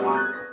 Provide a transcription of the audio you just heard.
Bye.